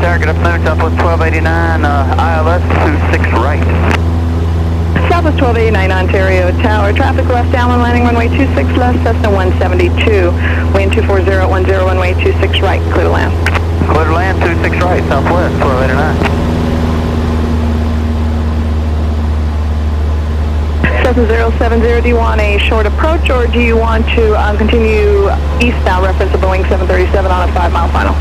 Tower, good afternoon, Southwest 1289, uh, ILS 26 right. Southwest 1289 Ontario Tower, traffic left downwind landing runway 26 left, Cessna 172, wind 240 at 10, runway 26 right, clear to land. Clear to land, 26 right, Southwest 1289. Cessna 070, do you want a short approach or do you want to um, continue eastbound reference to Boeing 737 on a 5 mile final?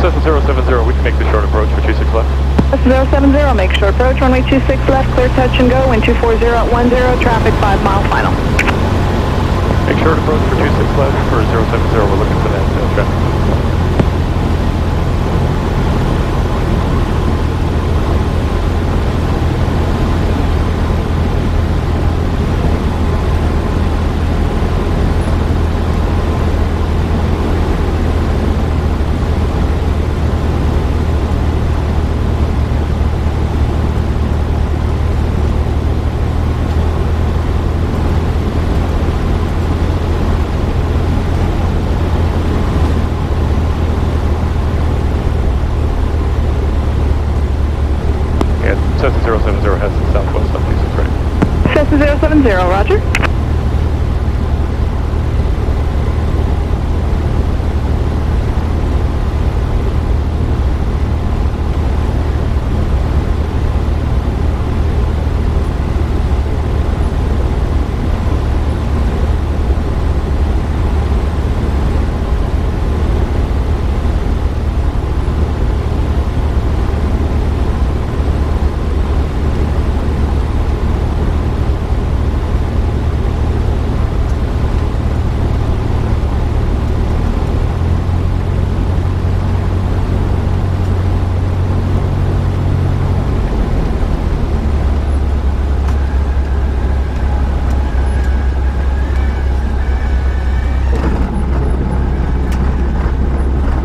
Cessna 070, we can make the short approach for 26 left. Cessna 070, make short approach, runway 26 left, clear touch and go, wind 240 at 10, traffic 5 mile final. Make short approach for 26 left for 070, we're looking for that uh, traffic. And Cessna 070 has the southwest on 26 right. Cessna 070, roger.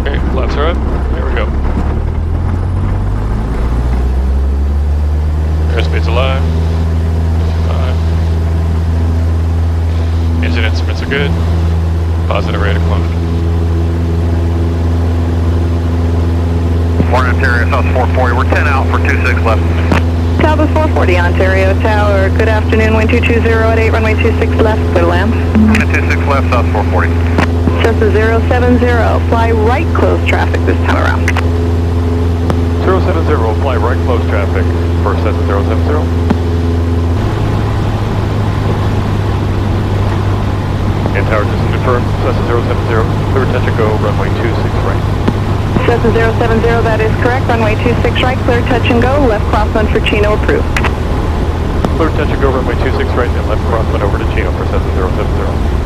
Okay, flaps are up. There we go. Airspeed alive. Five. Engine instruments are good. Positive rate of climb. Morning, Ontario, South 440, we're 10 out for 26 left. Southwest 440 Ontario Tower, good afternoon, wind 220 at 8, runway 26 left, clear to land. Wind 26 left, South 440. Cessna 070, fly right close traffic this time around. 070, fly right close traffic for Cessna 070. And tower just confirmed, Cessna 070, clear touch and go, runway 26 right. Cessna 070, that is correct, runway 26 right, clear touch and go, left crosswind for Chino approved. Clear touch and go, runway 26 right, and left crosswind over to Chino for Cessna 070.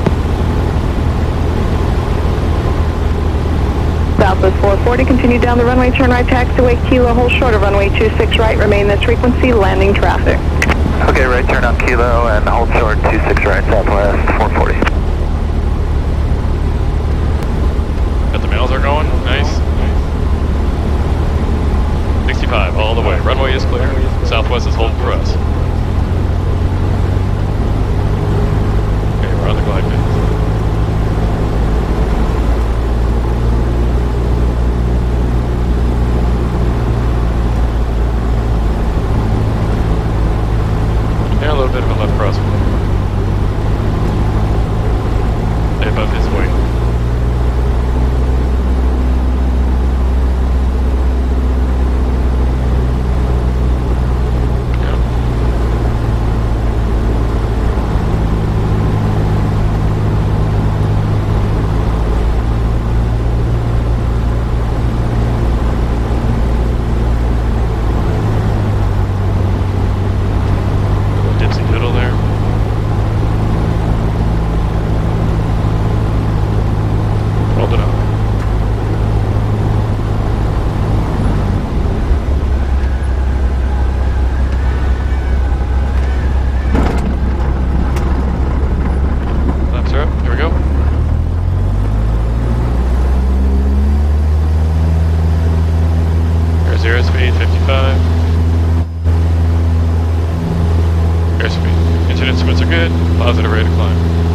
Southwest 440, continue down the runway, turn right, taxiway, Kilo, hold short of runway 26 right, remain this frequency, landing traffic. Okay, right turn on Kilo and hold short 26 right, Southwest was his whole It's are good, positive rate of climb.